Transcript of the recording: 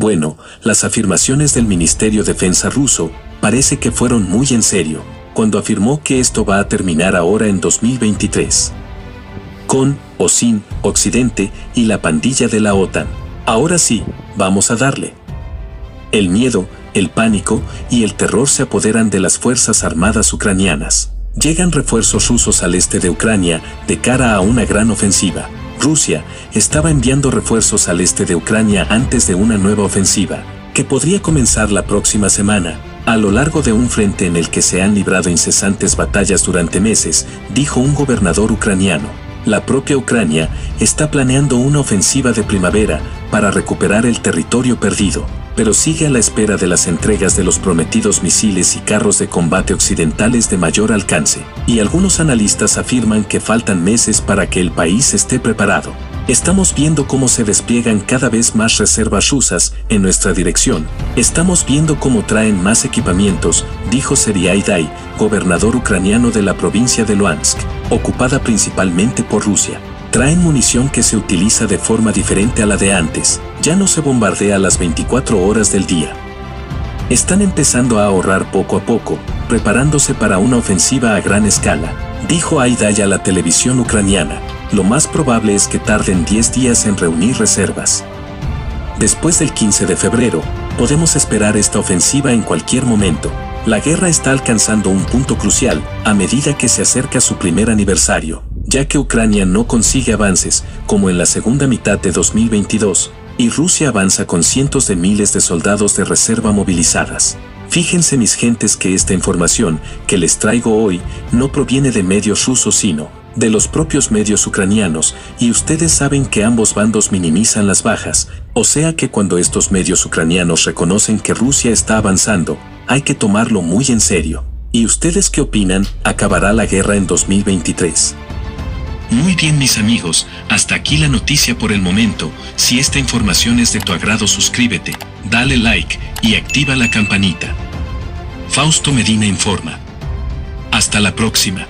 Bueno, las afirmaciones del Ministerio de Defensa ruso parece que fueron muy en serio, cuando afirmó que esto va a terminar ahora en 2023. Con o sin Occidente y la pandilla de la OTAN. Ahora sí, vamos a darle. El miedo, el pánico y el terror se apoderan de las Fuerzas Armadas ucranianas. Llegan refuerzos rusos al este de Ucrania de cara a una gran ofensiva. Rusia estaba enviando refuerzos al este de Ucrania antes de una nueva ofensiva, que podría comenzar la próxima semana, a lo largo de un frente en el que se han librado incesantes batallas durante meses, dijo un gobernador ucraniano. La propia Ucrania está planeando una ofensiva de primavera para recuperar el territorio perdido pero sigue a la espera de las entregas de los prometidos misiles y carros de combate occidentales de mayor alcance, y algunos analistas afirman que faltan meses para que el país esté preparado. Estamos viendo cómo se despliegan cada vez más reservas rusas en nuestra dirección. Estamos viendo cómo traen más equipamientos, dijo Seriai Dai, gobernador ucraniano de la provincia de Luhansk, ocupada principalmente por Rusia. Traen munición que se utiliza de forma diferente a la de antes, ya no se bombardea las 24 horas del día. Están empezando a ahorrar poco a poco, preparándose para una ofensiva a gran escala, dijo Aidaya a la televisión ucraniana. Lo más probable es que tarden 10 días en reunir reservas. Después del 15 de febrero, podemos esperar esta ofensiva en cualquier momento. La guerra está alcanzando un punto crucial a medida que se acerca su primer aniversario, ya que Ucrania no consigue avances, como en la segunda mitad de 2022, y Rusia avanza con cientos de miles de soldados de reserva movilizadas. Fíjense mis gentes que esta información que les traigo hoy no proviene de medios rusos sino de los propios medios ucranianos, y ustedes saben que ambos bandos minimizan las bajas, o sea que cuando estos medios ucranianos reconocen que Rusia está avanzando, hay que tomarlo muy en serio. ¿Y ustedes qué opinan? ¿Acabará la guerra en 2023? Muy bien mis amigos, hasta aquí la noticia por el momento. Si esta información es de tu agrado suscríbete, dale like y activa la campanita. Fausto Medina informa. Hasta la próxima.